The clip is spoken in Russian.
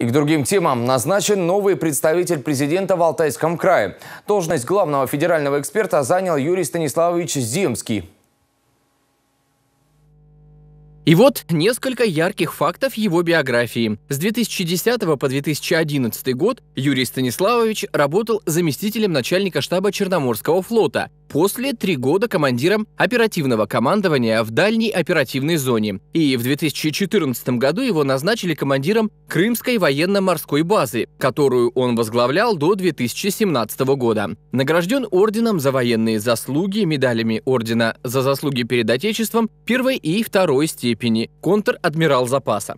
И к другим темам назначен новый представитель президента в Алтайском крае. Должность главного федерального эксперта занял Юрий Станиславович Земский. И вот несколько ярких фактов его биографии. С 2010 по 2011 год Юрий Станиславович работал заместителем начальника штаба Черноморского флота, После три года командиром оперативного командования в дальней оперативной зоне. И в 2014 году его назначили командиром Крымской военно-морской базы, которую он возглавлял до 2017 года. Награжден орденом за военные заслуги, медалями ордена за заслуги перед Отечеством первой и второй степени, контр-адмирал запаса.